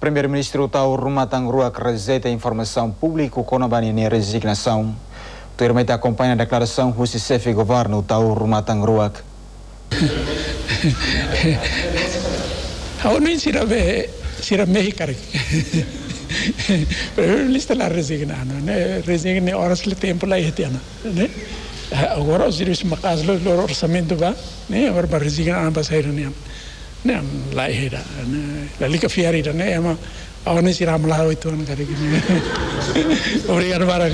Primeiro-Ministro Tau Rumatang que rejeita a informação pública com a resignação. Tu irmãita acompanha a declaração do chefe governo Tau Rumatang Ruak. Aún sirve sirve mexicano. Primeiro-Ministro lá resignando, né? Resigna horas de tempo lá e né? Agora o serviço macas lo orçamento ba, né? Agora para resignar a sair né? نعم لا هيدا ليك في هيدا نعم أو نسي رام لا هو يتوان كده كده أوري أربعة